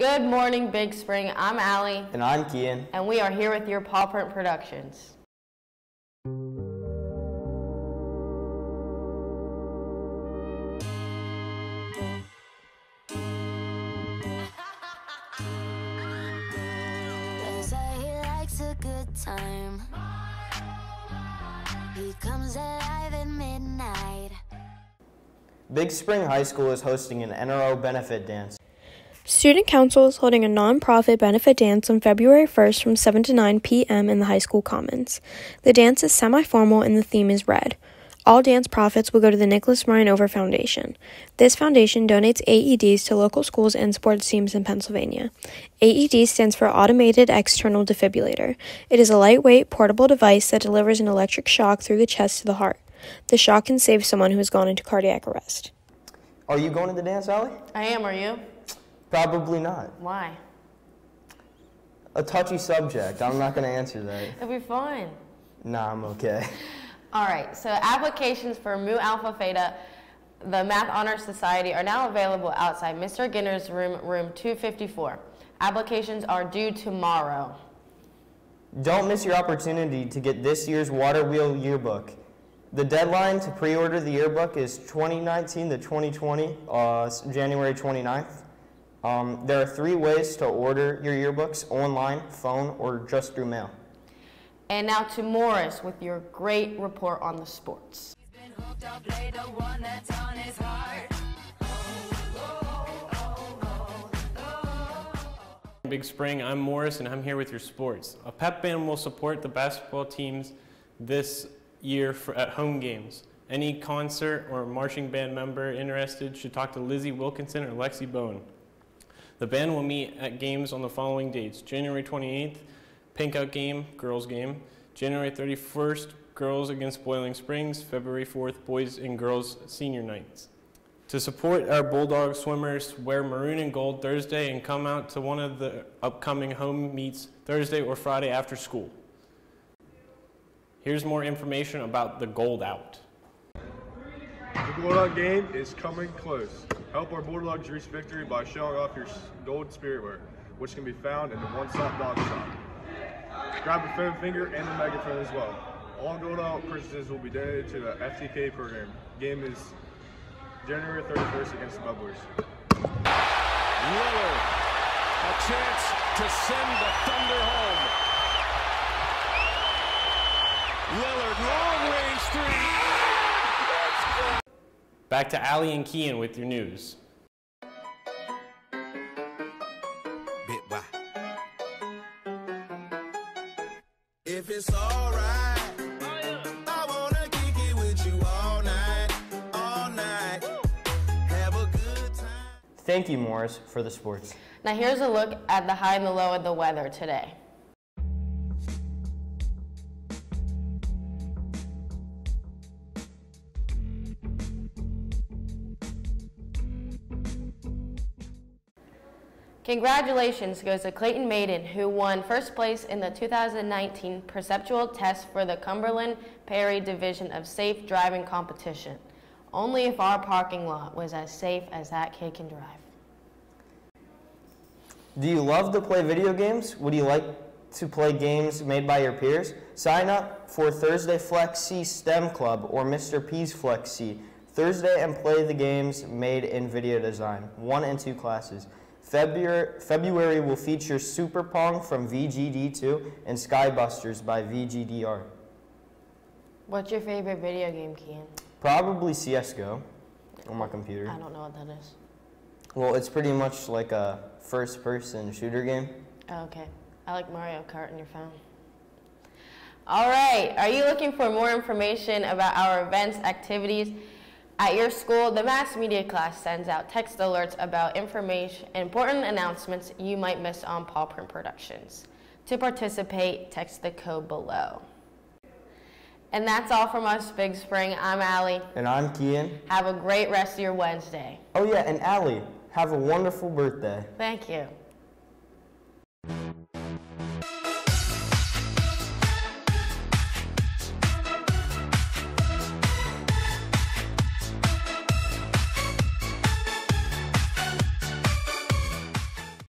Good morning, Big Spring. I'm Allie, And I'm Kian. and we are here with your Paw Print Productions. They say he likes a good time. He comes alive at midnight. Big Spring High School is hosting an NRO benefit dance. Student Council is holding a nonprofit benefit dance on February 1st from 7 to 9 p.m. in the high school commons. The dance is semi formal and the theme is red. All dance profits will go to the Nicholas Ryan Over Foundation. This foundation donates AEDs to local schools and sports teams in Pennsylvania. AED stands for Automated External Defibrillator. It is a lightweight, portable device that delivers an electric shock through the chest to the heart. The shock can save someone who has gone into cardiac arrest. Are you going to the dance, Allie? I am, are you? Probably not. Why? A touchy subject. I'm not going to answer that. It'll be fun. Nah, I'm okay. All right, so applications for Mu Alpha Theta, the Math Honor Society, are now available outside Mr. Ginner's room, room 254. Applications are due tomorrow. Don't miss your opportunity to get this year's Water Wheel yearbook. The deadline to pre-order the yearbook is 2019 to 2020, uh, January 29th. Um, there are three ways to order your yearbooks, online, phone, or just through mail. And now to Morris with your great report on the sports. Big Spring, I'm Morris and I'm here with your sports. A pep band will support the basketball teams this year for, at home games. Any concert or marching band member interested should talk to Lizzie Wilkinson or Lexi Bone. The band will meet at games on the following dates January 28th, Pink Out Game, girls game. January 31st, girls against Boiling Springs. February 4th, boys and girls senior nights. To support our Bulldog swimmers, wear maroon and gold Thursday and come out to one of the upcoming home meets Thursday or Friday after school. Here's more information about the Gold Out. Bulldog game is coming close. Help our Bulldogs reach victory by showing off your gold spiritware, which can be found in the One Stop Dog Shop. Grab a foam finger and the megaphone as well. All Gold Out purchases will be donated to the FTK program. Game is January 31st against the Bubblers. Lillard, a chance to send the Thunder home. Lillard, long range three. Back to Allie and Kian with your news. If it's alright, I wanna kick it with you all night, all night. Have a good time. Thank you, Morris, for the sports. Now here's a look at the high and the low of the weather today. Congratulations goes to Clayton Maiden, who won first place in the 2019 Perceptual Test for the Cumberland Perry Division of Safe Driving Competition. Only if our parking lot was as safe as that kid can drive. Do you love to play video games? Would you like to play games made by your peers? Sign up for Thursday Flex C STEM Club or Mr. P's Flex C. Thursday and play the games made in video design, one and two classes. February, February will feature Super Pong from VGD2 and Skybusters by VGDR. What's your favorite video game, Kian? Probably CSGO on my computer. I don't know what that is. Well, it's pretty much like a first person shooter game. Oh, okay. I like Mario Kart on your phone. All right. Are you looking for more information about our events, activities? At your school, the mass media class sends out text alerts about information, important announcements you might miss on Paw Print Productions. To participate, text the code below. And that's all from us, Big Spring. I'm Allie. And I'm Kian. Have a great rest of your Wednesday. Oh, yeah, and Allie, have a wonderful birthday. Thank you.